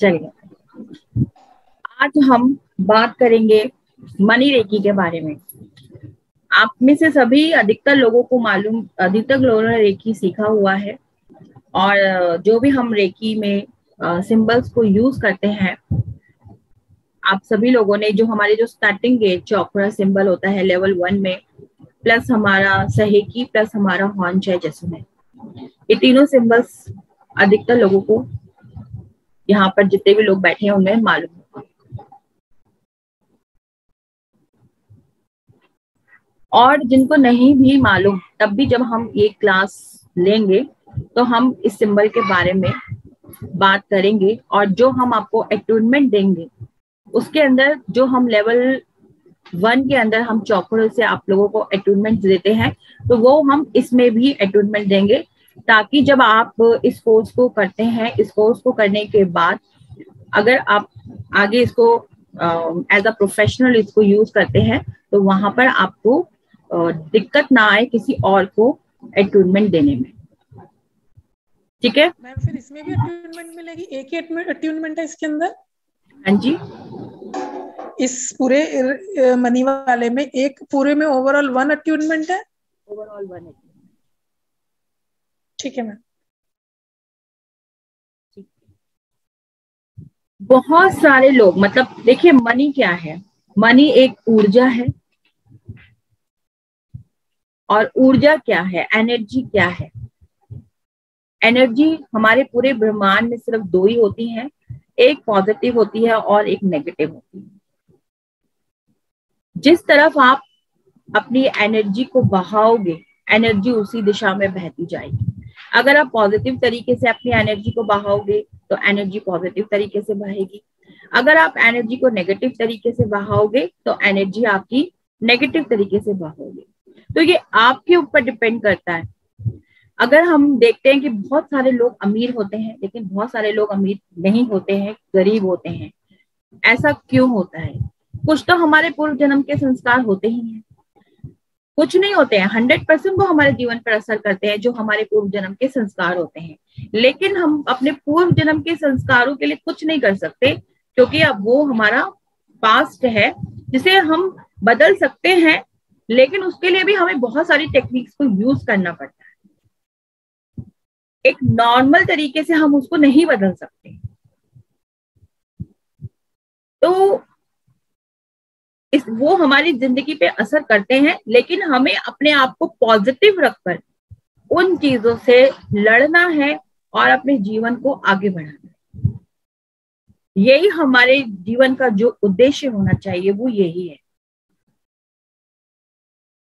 चलिए। आज हम बात करेंगे मनी रेकी के बारे में। आप में से सभी अधिकतर लोगों को मालूम, अधिकतर लोगों ने रेकी सीखा हुआ है। और जो भी हम रेकी में सिंबल्स को यूज़ करते हैं, आप सभी लोगों ने जो हमारे जो स्टार्टिंग गेट चौकड़ा सिंबल होता है, लेवल वन में, प्लस हमारा सहेकी, प्लस हमारा हॉर्न है जैसे में, ये तीनों सिंबल्स अधिकतर लोगों को यहाँ पर जितने भी लोग बैठे हैं उन्हें मालूम और जिनको नहीं भी मालूम, तब भी जब हम ये क्लास लेंगे तो हम इस सिंबल के बारे में बात करेंगे और जो हम आपको अटूनमेंट देंगे, उसके अंदर जो हम लेवल वन के अंदर हम चौकड़ों से आप लोगों को अटूनमेंट देते हैं तो वो हम इसमें भी अटूनमेंट देंगे। ताकि जब आप इस कोर्स को करते हैं इस कोर्स को करने के बाद अगर आप आगे इसको एज अ प्रोफेशनल इसको यूज़ करते हैं तो वहाँ पर आपको दिक्कत ना आए किसी और को अटूनमेंट देने में। ठीक है? मैम फिर इसमें भी अट्यूनमेंट मिलेगी? एक ही अट्यूनमेंट है इसके अंदर? हाँ जी। इस पूरे मनी वाले में एक पूरे में ओवरऑल वन अट्यूनमेंट है? ओवरऑल वन ठीक है मैम। बहुत सारे लोग मतलब देखिए मनी क्या है? मनी एक ऊर्जा है। और ऊर्जा क्या है? एनर्जी क्या है? एनर्जी हमारे पूरे ब्रह्मांड में सिर्फ़ दो ही होती हैं। एक पॉजिटिव होती है और एक नेगेटिव होती है। जिस तरफ़ आप अपनी एनर्जी को बहाओगे एनर्जी उसी दिशा में बहती जाएगी। अगर आप पॉजिटिव तरीके से अपनी एनर्जी को बहाओगे तो एनर्जी पॉजिटिव तरीके से बहेगी। अगर आप एनर्जी को नेगेटिव तरीके से बहाओगे तो एनर्जी आपकी नेगेटिव तरीके से बहाओगे। तो ये आपके ऊपर डिपेंड करता है। अगर हम देखते हैं कि बहुत सारे लोग अमीर होते हैं, लेकिन बहुत सारे लोग अमीर नहीं होते हैं, गरीब होते हैं, ऐसा क्यों होता है? कुछ तो हमारे पूर्व जन्म के संस्कार होते ही हैं। कुछ नहीं होते हैं। हंड्रेड परसेंट वो हमारे जीवन पर असर करते हैं, जो हमारे पूर्व जन्म के संस्कार होते हैं। लेकिन हम अपने पूर्व जन्म के संस्कारों के लिए कुछ नहीं कर सकते, क्योंकि अब वो हमारा पास्ट है, जिसे हम बदल सकते हैं, लेकिन उसके लिए भी हमें बहुत सारी टेक्निक्स को यूज़ करना पड़ता है। एक नॉर्मल तरीके से हम उसको नहीं बदल सकते। तो इस, वो हमारी ज़िंदगी पे असर करते हैं, लेकिन हमें अपने आप को पॉजिटिव रखकर उन चीज़ों से लड़ना है और अपने जीवन को आगे बढ़ाना है। यही हमारे जीवन का जो उद्देश्य होना चाहिए, वो यही है।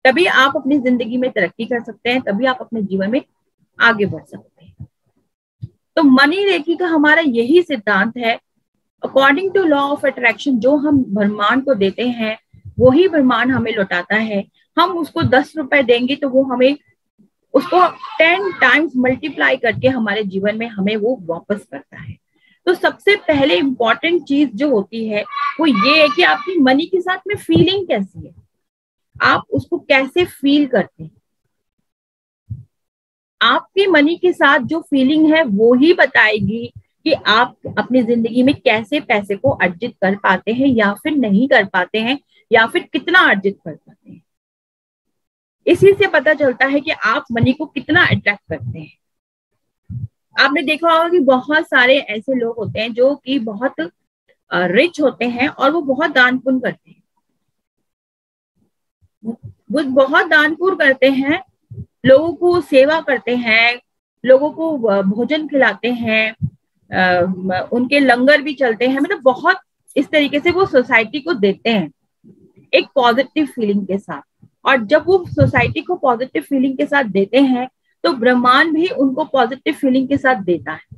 तभी आप अपनी ज़िंदगी में तरक्की कर सकते हैं, तभी आप अपने जीवन में आगे बढ़ सकते हैं। तो मनी रेखी का हमारा यही सिद्धांत है according to law of attraction जो हम ब्रह्मांड को देते हैं, वही ब्रह्मांड हमें लौटाता है। हम उसको दस रुपए देंगे तो वो हमें, उसको टेन टाइम्स मल्टीप्लाई करके हमारे जीवन में हमें वो वापस करता है। तो सबसे पहले इंपॉर्टेंट चीज़ जो होती है, वो ये है कि आपकी मनी के साथ में फीलिंग कैसी है। आप उसको कैसे फील करते हैं? आपकी मनी के साथ जो फीलिंग है, वो ही बताएगी कि आप अपनी ज़िंदगी में कैसे पैसे को अर्जित कर पाते हैं या फिर नहीं कर पाते हैं, या फिर कितना अर्जित कर पाते हैं। इसी से पता चलता है कि आप मनी को कितना अट्रैक्ट करते हैं। आपने देखा होगा कि बहुत सारे ऐसे लोग होते हैं जो कि बहुत रिच होते हैं और वो बहुत दान पुण्य करते हैं। वो बहुत दान पुण्य करते हैं, लोगों को सेवा करते हैं, लोगों को भोजन खिलाते हैं उनके लंगर भी चलते हैं। मतलब बहुत इस तरीके से वो सोसाइटी को देते हैं, एक पॉजिटिव फीलिंग के साथ। और जब वो सोसाइटी को पॉजिटिव फीलिंग के साथ देते हैं तो ब्रह्मांड भी उनको पॉजिटिव फीलिंग के साथ देता है।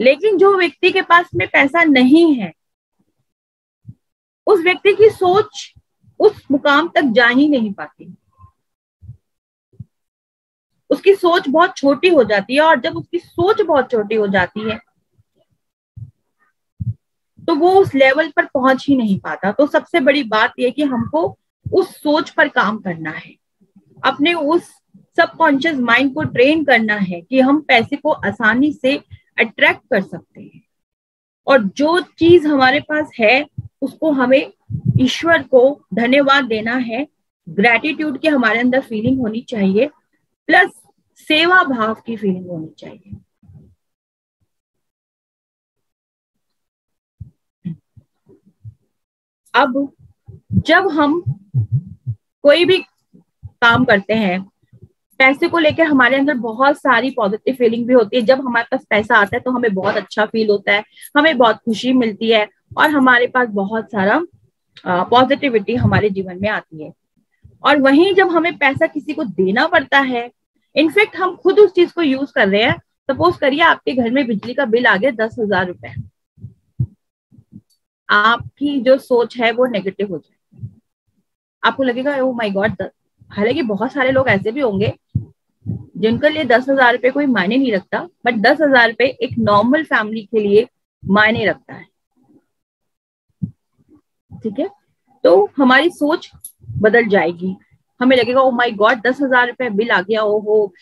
लेकिन जो व्यक्ति के पास में पैसा नहीं है, उस व्यक्ति की सोच उस मुकाम तक जा ही नहीं पाती। उसकी सोच बहुत छोटी हो जाती है और जब उसकी सोच बहुत छोटी हो जाती है तो वो उस लेवल पर पहुँच ही नहीं पाता। तो सबसे बड़ी बात यह कि हमको उस सोच पर काम करना है। अपने उस सबकॉन्शियस माइंड को ट्रेन करना है कि हम पैसे को आसानी से अट्रैक्ट कर सकते हैं। और जो चीज़ हमारे पास है, उसको हमें ईश्वर को धन्यवाद देना है। ग्रेटिट्यूड की हमारे अंदर फीलिंग होनी चाहिए। प्लस सेवा भाव की फीलिंग होनी चाहिए। अब जब हम कोई भी काम करते हैं, पैसे को लेकर हमारे अंदर बहुत सारी पॉजिटिव फीलिंग भी होती है। जब हमारे पास पैसा आता है तो हमें बहुत अच्छा फील होता है, हमें बहुत खुशी मिलती है और हमारे पास बहुत सारा पॉजिटिविटी हमारे जीवन में आती है। और वहीं जब हमें पैसा किसी को देना पड़ता है इनफेक्ट हम खुद उस चीज़ को यूज़ कर रहे हैं। सपोज़ करिए आपके घर में बिजली का बिल आ गया दस हज़ार रुपए। आपकी जो सोच है वो नेगेटिव हो जाए। आपको लगेगा ओ माय गॉड हालाँकि बहुत सारे लोग ऐसे भी होंगे जिनके लिए दस हज़ार रुपये कोई मायने नहीं रखता बट दस हज़ार रुपए एक नॉर्मल फैमिली के लिए मायने रखता है। ठीक है? तो हमारी सोच बदल जाएगी। हमें लगेगा ओ माई गॉड दस हज़ार रुपए बिल आ गया ओ हो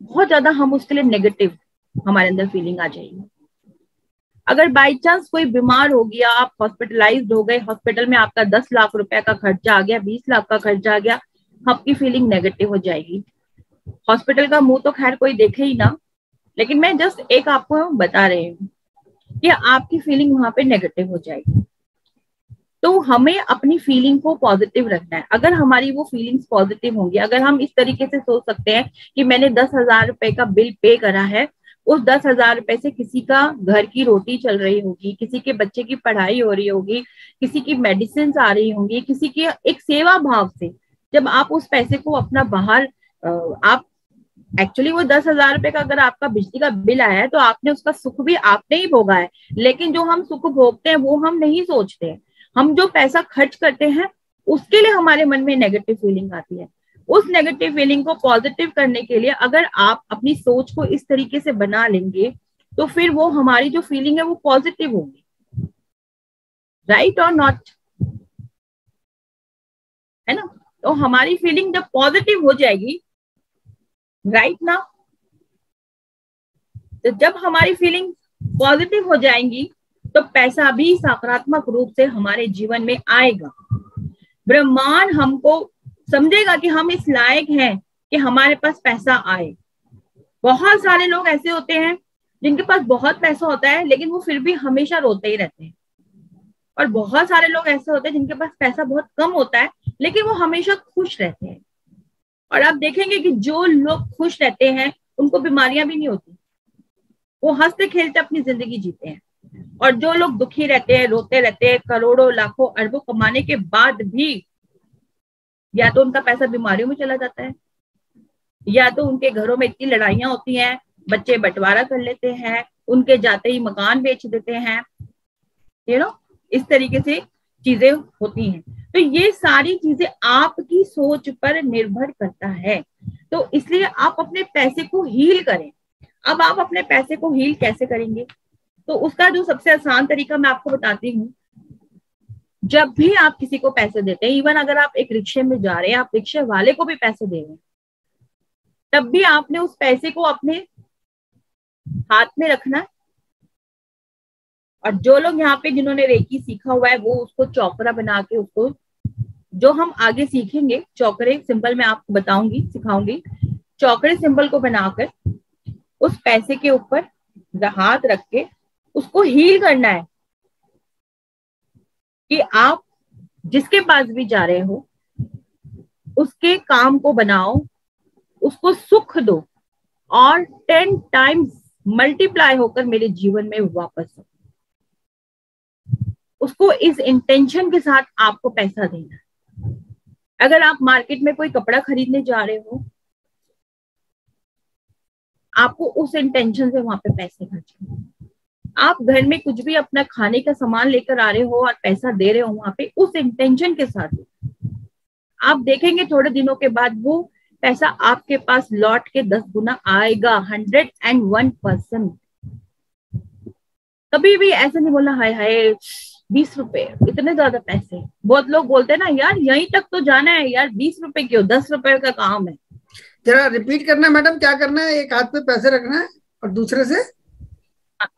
बहुत ज़्यादा हम उसके लिए नेगेटिव हमारे अंदर फीलिंग आ जाएगी। अगर बाई चांस कोई बीमार हो गया, आप हॉस्पिटलाइज हो गए हॉस्पिटल में आपका दस लाख रुपए का खर्चा आ गया, बीस लाख का खर्चा आ गया, आपकी फीलिंग नेगेटिव हो जाएगी। हॉस्पिटल का मुँह तो खैर कोई देखे ही ना, लेकिन मैं जस्ट एक आपको बता रही हूँ कि आपकी फीलिंग वहाँ पे नेगेटिव हो जाएगी। तो हमें अपनी फीलिंग को पॉजिटिव रखना है। अगर हमारी वो फीलिंग्स पॉजिटिव होंगी, अगर हम इस तरीके से सोच सकते हैं कि मैंने दस हज़ार रुपए का बिल पे करा है, उस दस हज़ार रुपए से किसी का घर की रोटी चल रही होगी, किसी के बच्चे की पढ़ाई हो रही होगी, किसी की मेडिसिन आ रही होंगी, किसी की एक सेवा भाव से जब आप उस पैसे को अपना बाहर आप एक्चुअली वो दस हज़ार रुपए का अगर आपका बिजली का बिल आया है तो आपने उसका सुख भी आपने ही भोगा है। लेकिन जो हम सुख भोगते हैं, वो हम नहीं सोचते हैं। हम जो पैसा खर्च करते हैं, उसके लिए हमारे मन में नेगेटिव फीलिंग आती है। उस नेगेटिव फीलिंग को पॉजिटिव करने के लिए अगर आप अपनी सोच को इस तरीके से बना लेंगे तो फिर वो हमारी जो फीलिंग है वो पॉजिटिव होगी। राइट और नॉट है ना? तो हमारी फीलिंग जब पॉजिटिव हो जाएगी राइट right ना तो जब हमारी फीलिंग पॉजिटिव हो जाएँगी तो पैसा भी सकारात्मक रूप से हमारे जीवन में आएगा। ब्रह्मांड हमको समझेगा कि हम इस लायक हैं कि हमारे पास पैसा आए। बहुत सारे लोग ऐसे होते हैं जिनके पास बहुत पैसा होता है, लेकिन वो फिर भी हमेशा रोते ही रहते हैं। और बहुत सारे लोग ऐसे होते हैं जिनके पास पैसा बहुत कम होता है, लेकिन वो हमेशा खुश रहते हैं। और आप देखेंगे कि जो लोग खुश रहते हैं, उनको बीमारियाँ भी नहीं होती। वो हँसते खेलते अपनी ज़िंदगी जीते हैं। और जो लोग दुखी रहते हैं, रोते रहते हैं, करोड़ों, लाखों अरबों कमाने के बाद भी या तो उनका पैसा बीमारियों में चला जाता है, या तो उनके घरों में इतनी लड़ाइयाँ होती हैं, बच्चे बंटवारा कर लेते हैं, उनके जाते ही मकान बेच देते हैं यू नो इस तरीके से चीज़ें होती हैं। तो ये सारी चीज़ें आपकी सोच पर निर्भर करता है। तो इसलिए आप अपने पैसे को हील करें। अब आप अपने पैसे को हील कैसे करेंगे? तो उसका जो सबसे आसान तरीका मैं आपको बताती हूँ, जब भी आप किसी को पैसे देते हैं इवन अगर आप एक रिक्शे में जा रहे हैं, आप रिक्शे वाले को भी पैसे दे रहे हैं, तब भी आपने उस पैसे को अपने हाथ में रखना है। और जो लोग यहाँ पे जिन्होंने रेकी सीखा हुआ है, वो उसको चौकरा बना के उसको, जो हम आगे सीखेंगे, चौकरे सिंबल मैं आपको बताऊँगी, सिखाऊँगी। चौकरे सिंबल को बनाकर उस पैसे के ऊपर हाथ रख के उसको हील करना है। कि आप जिसके पास भी जा रहे हो, उसके काम को बनाओ, उसको सुख दो और टेन टाइम्स मल्टीप्लाई होकर मेरे जीवन में वापस हो उसको इस इंटेंशन के साथ आपको पैसा देना अगर आप मार्केट में कोई कपड़ा खरीदने जा रहे हो, आपको उस इंटेंशन से वहाँ पे पैसे खर्च आप घर में कुछ भी अपना खाने का सामान लेकर आ रहे हो और पैसा दे रहे हो वहाँ पे, उस इंटेंशन के साथ आप देखेंगे थोड़े दिनों के बाद वो पैसा आपके पास लौट के दस गुना आएगा हंड्रेड एंड वन परसेंट कभी भी ऐसे नहीं बोलना, हाय हाय, बीस रुपए, इतने ज़्यादा पैसे। बहुत लोग बोलते हैं ना, यार, यहीं तक तो जाना है यार, बीस रुपए क्यों? दस रुपए का काम है। जरा रिपीट करना, मैडम, क्या करना है? एक हाथ पे पैसे रखना है और दूसरे से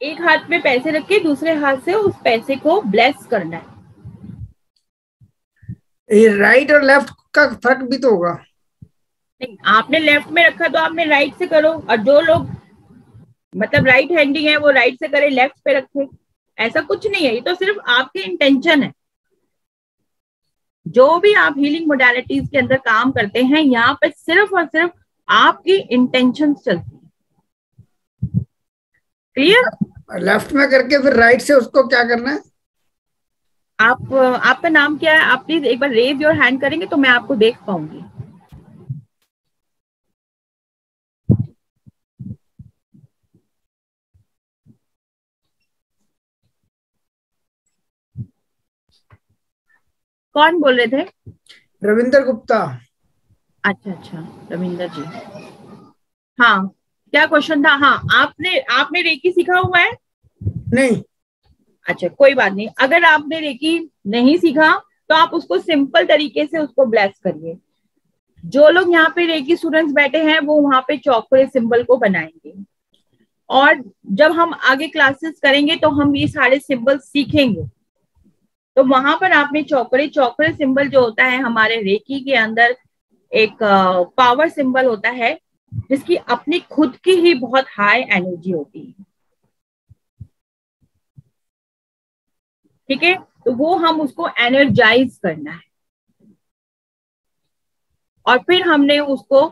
एक हाथ में पैसे रख के दूसरे हाथ से उस पैसे को ब्लेस करना है। ये राइट और लेफ़्ट का फ़र्क भी तो होगा। नहीं आपने लेफ़्ट में रखा तो आपने राइट से करो और जो लोग मतलब राइट हैंडिंग है वो राइट से करे लेफ़्ट पे रखे। ऐसा कुछ नहीं है ये तो सिर्फ़ आपके इंटेंशन है। जो भी आप हीलिंग मोडालिटीज के अंदर काम करते हैं यहाँ पे सिर्फ़ और सिर्फ़ आपकी इंटेंशन चलती क्लियर लेफ़्ट में करके फिर राइट से उसको क्या करना है? आप आपका नाम क्या है? आप प्लीज़ एक बार रेज योर हैंड करेंगे तो मैं आपको देख पाऊँगी। कौन बोल रहे थे? रविंदर गुप्ता। अच्छा अच्छा रविंदर जी। हाँ। क्या क्वेश्चन था? हाँ आपने आपने रेकी सीखा हुआ है? नहीं। अच्छा कोई बात नहीं। अगर आपने रेकी नहीं सीखा तो आप उसको सिंपल तरीके से उसको ब्लेस करिए। जो लोग यहाँ पे रेकी स्टूडेंट्स बैठे हैं वो वहाँ पे चौकड़े सिंबल को बनाएँगे। और जब हम आगे क्लासेस करेंगे तो हम ये सारे सिंबल सीखेंगे। तो वहाँ पर आपने चौकड़े चौकड़े सिंबल जो होता है हमारे रेकी के अंदर एक पावर सिंबल होता है। जिसकी अपनी खुद की ही बहुत हाई एनर्जी होती है। ठीक है? तो वो हम उसको एनर्जाइज करना है। और फिर हमने उसको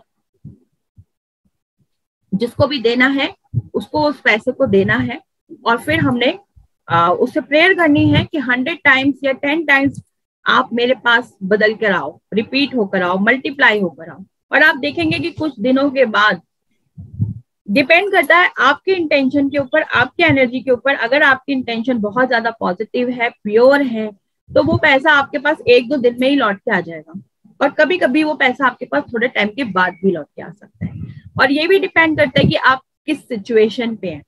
जिसको भी देना है, उसको उस पैसे को देना है। और फिर हमने उससे प्रेयर करनी है कि हंड्रेड टाइम्स या टेन टाइम्स आप मेरे पास बदल कर आओ रिपीट होकर आओ मल्टीप्लाई होकर आओ। और आप देखेंगे कि कुछ दिनों के बाद डिपेंड करता है आपके इंटेंशन के ऊपर, आपकी एनर्जी के ऊपर। अगर आपकी इंटेंशन बहुत ज़्यादा पॉजिटिव है प्योर है तो वो पैसा आपके पास एक दो दिन में ही लौट के आ जाएगा। और कभी कभी वो पैसा आपके पास थोड़े टाइम के बाद भी लौट के आ सकता है। और ये भी डिपेंड करता है कि आप किस सिचुएशन पे हैं।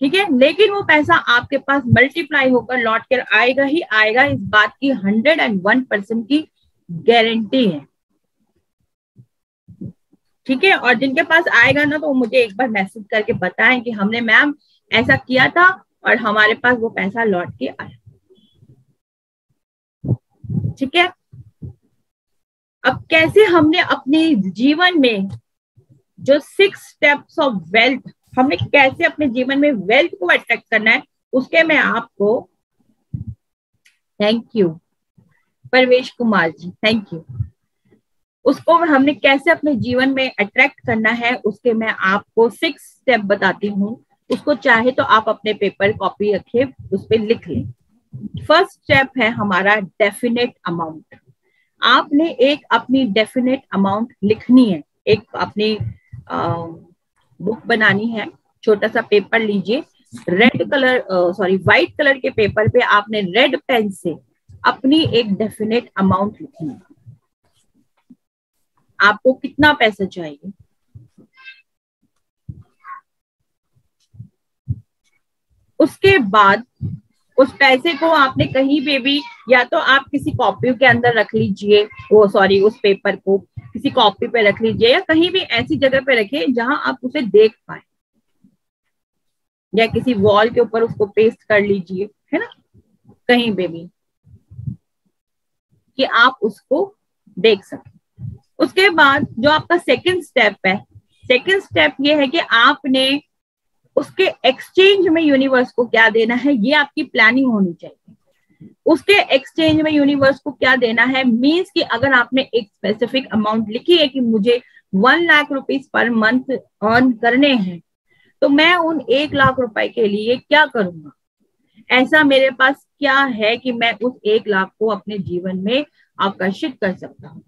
ठीक है? लेकिन वो पैसा आपके पास मल्टीप्लाई होकर लौट कर आएगा ही आएगा। इस बात की हंड्रेड एंड वन परसेंट की गारंटी है। ठीक है? और जिनके पास आएगा ना तो मुझे एक बार मैसेज करके बताएँ कि हमने मैम ऐसा किया था और हमारे पास वो पैसा लौट के आया। ठीक है? अब कैसे हमने अपने जीवन में जो सिक्स स्टेप्स ऑफ़ वेल्थ हमने कैसे अपने जीवन में वेल्थ को अट्रैक्ट करना है, उसके मैं आपको thank you Parvesh Kumar ji thank you उसको हमने कैसे अपने जीवन में अट्रैक्ट करना है, उसके मैं आपको सिक्स स्टेप बताती हूँ। उसको चाहे तो आप अपने पेपर कॉपी रखे उस पर लिख लें। फ़र्स्ट स्टेप है हमारा डेफिनेट अमाउंट आपने एक अपनी डेफिनेट अमाउंट लिखनी है। एक अपनी बुक बनानी है। छोटा सा पेपर लीजिए red colour sorry white colour के पेपर पे आपने रेड पेन से अपनी एक डेफिनेट अमाउंट लिखनी है। आपको कितना पैसा चाहिए? उसके बाद उस पैसे को आपने कहीं पे भी, या तो आप किसी कॉपी के अंदर रख लीजिए, वो सॉरी उस पेपर को किसी कॉपी पे रख लीजिए, या कहीं भी ऐसी जगह पे रखे जहाँ आप उसे देख पाए। या किसी वॉल के ऊपर उसको पेस्ट कर लीजिए, है ना? कहीं पे भी, कि आप उसको देख सकें। उसके बाद जो आपका सेकंड स्टेप है सेकंड स्टेप ये है कि आपने उसके एक्सचेंज में यूनिवर्स को क्या देना है, ये आपकी प्लानिंग होनी चाहिए। उसके एक्सचेंज में यूनिवर्स को क्या देना है मीन्स कि अगर आपने एक स्पेसिफिक अमाउंट लिखी है कि मुझे one lakh rupees per month earn करने हैं तो मैं उन एक लाख रुपए के लिए क्या करूँगा? ऐसा मेरे पास क्या है कि मैं उस एक लाख को अपने जीवन में आकर्षित कर सकता हूँ?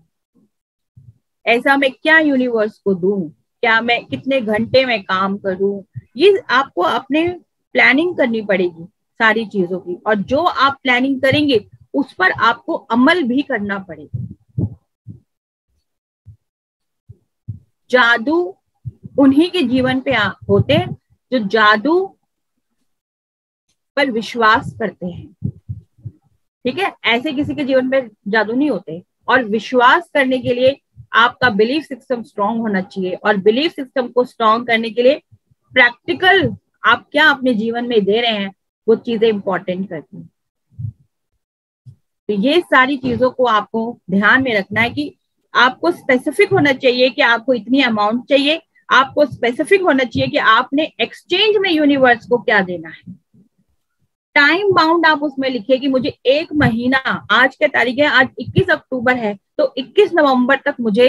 ऐसा मैं क्या यूनिवर्स को दू? क्या मैं कितने घंटे में काम करूँ? ये आपको अपने प्लानिंग करनी पड़ेगी सारी चीज़ों की। और जो आप प्लानिंग करेंगे, उस पर आपको अमल भी करना पड़ेगा। जादू उन्हीं के जीवन पे होते हैं जो जादू पर विश्वास करते हैं। ठीक है? ऐसे किसी के जीवन में जादू नहीं होते। और विश्वास करने के लिए आपका बिलीफ सिस्टम स्ट्रांग होना चाहिए। और बिलीफ सिस्टम को स्ट्रांग करने के लिए प्रैक्टिकल आप क्या अपने जीवन में दे रहे हैं, वो चीज़ें इंपॉर्टेंट करती हैं। तो ये सारी चीज़ों को आपको ध्यान में रखना है कि आपको स्पेसिफिक होना चाहिए कि आपको इतनी अमाउंट चाहिए। आपको स्पेसिफिक होना चाहिए कि आपने एक्सचेंज में यूनिवर्स को क्या देना है। टाइम बाउंड आप उसमें लिखिए कि मुझे एक महीना, आज के तारीख है? आज 21 अक्टूबर है। तो 21 नवंबर तक मुझे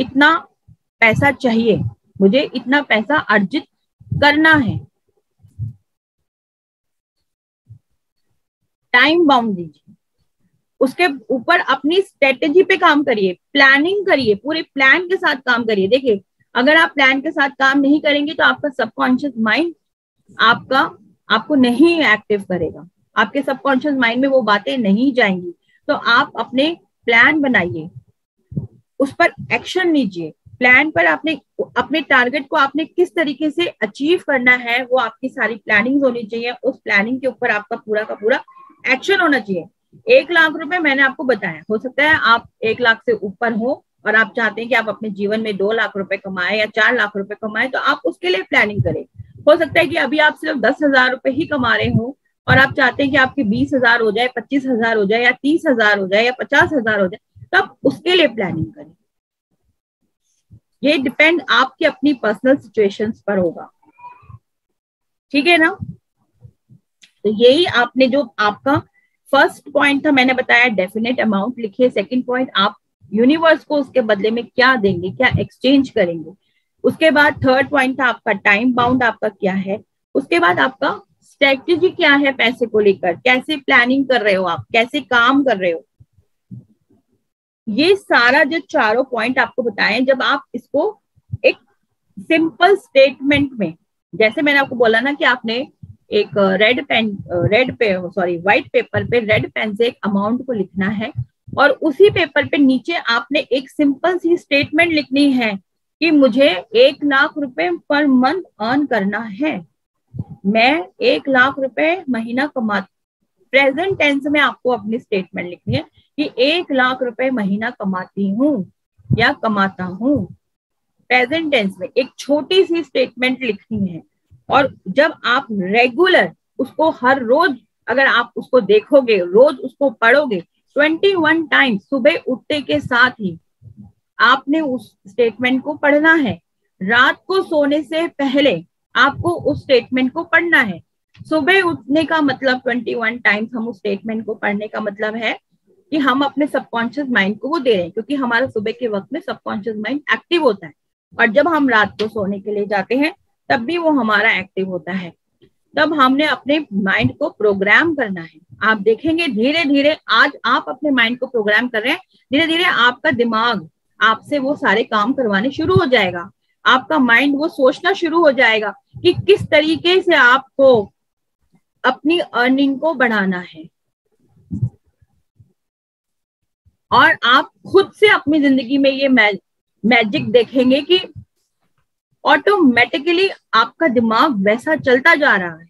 इतना पैसा चाहिए, मुझे इतना पैसा अर्जित करना है। टाइम बाउंड दीजिए। उसके ऊपर अपनी स्ट्रेटेजी पे काम करिए प्लानिंग करिए, पूरे प्लान के साथ काम करिए। देखिए, अगर आप प्लान के साथ काम नहीं करेंगे तो आपका सबकॉन्शियस माइंड आपका, आपको नहीं एक्टिव करेगा। आपके सबकॉन्शियस माइंड में वो बातें नहीं जाएँगी। तो आप अपने प्लान बनाइए। उस पर एक्शन लीजिए। प्लान पर आपने, अपने टारगेट को आपने किस तरीके से अचीव करना है, वो आपकी सारी प्लानिंग होनी चाहिए। उस प्लानिंग के ऊपर आपका पूरा का पूरा एक्शन होना चाहिए। एक लाख रुपए मैंने आपको बताया। हो सकता है आप एक लाख से ऊपर हो और आप चाहते हैं कि आप अपने जीवन में दो लाख रुपए कमाए या चार लाख रुपए कमाए तो आप उसके लिए प्लानिंग करें। हो सकता है कि अभी आप सिर्फ़ दस हज़ार रुपए ही कमा रहे हो और आप चाहते हैं कि आपके बीस हज़ार हो जाए, पच्चीस हज़ार हो जाए, या तीस हज़ार हो जाए, या पचास हज़ार हो जाए तो आप उसके लिए प्लानिंग करें। ये डिपेंड आपकी अपनी पर्सनल सिचुएशन पर होगा। ठीक है ना? तो यही आपने जो आपका फ़र्स्ट पॉइंट था, मैंने बताया डेफिनेट अमाउंट लिखिए सेकंड पॉइंट आप यूनिवर्स को उसके बदले में क्या देंगे, क्या एक्सचेंज करेंगे? उसके बाद थर्ड पॉइंट था, आपका टाइम बाउंड आपका क्या है? उसके बाद आपका स्ट्रेटेजी क्या है पैसे को लेकर? कैसे प्लानिंग कर रहे हो आप? कैसे काम कर रहे हो? ये सारा जो चारों पॉइंट आपको बताएँ, जब आप इसको एक सिंपल स्टेटमेंट में, जैसे मैंने आपको बोला ना कि आपने एक रेड पेन रेड पे सॉरी व्हाइट पेपर पे रेड पेन से एक अमाउंट को लिखना है और उसी पेपर पे नीचे आपने एक सिंपल सी स्टेटमेंट लिखनी है कि मुझे एक लाख रुपए पर मंथ अर्न करना है। मैं एक लाख रुपए महीना कमा प्रेजेंट टेंस में आपको अपनी स्टेटमेंट लिखनी है कि एक लाख रुपए महीना कमाती हूँ या कमाता हूँ। प्रेजेंट टेंस में एक छोटी सी स्टेटमेंट लिखनी है और जब आप रेगुलर उसको हर रोज अगर आप उसको देखोगे, रोज उसको पढ़ोगे ट्वेंटी वन टाइम सुबह उठने के साथ ही आपने उस स्टेटमेंट को पढ़ना है। रात को सोने से पहले आपको उस स्टेटमेंट को पढ़ना है। सुबह उठने का मतलब ट्वेंटी वन टाइम्स हम उस स्टेटमेंट को पढ़ने का मतलब है कि हम अपने सबकॉन्शियस माइंड को वो दे रहे हैं, क्योंकि हमारा सुबह के वक्त में सबकॉन्शियस माइंड एक्टिव होता है। और जब हम रात को सोने के लिए जाते हैं, तब भी वो हमारा एक्टिव होता है। तब हमने अपने माइंड को प्रोग्राम करना है। आप देखेंगे धीरे धीरे आज आप अपने माइंड को प्रोग्राम कर रहे हैं धीरे धीरे आपका दिमाग आपसे वो सारे काम करवाने शुरू हो जाएगा। आपका माइंड वो सोचना शुरू हो जाएगा कि किस तरीके से आपको अपनी अर्निंग को बढ़ाना है। और आप खुद से अपनी ज़िंदगी में ये मैजिक देखेंगे कि ऑटोमेटिकली आपका दिमाग वैसा चलता जा रहा है।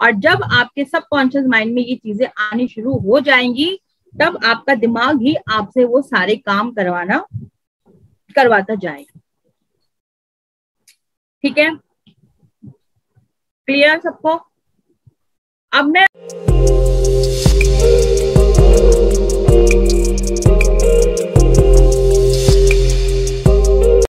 और जब आपके सबकॉन्शियस माइंड में ये चीज़ें आनी शुरू हो जाएँगी तब आपका दिमाग ही आपसे वो सारे काम करवाना, करवाता जाएगा ठीक है? क्लियर सबको? अब मैं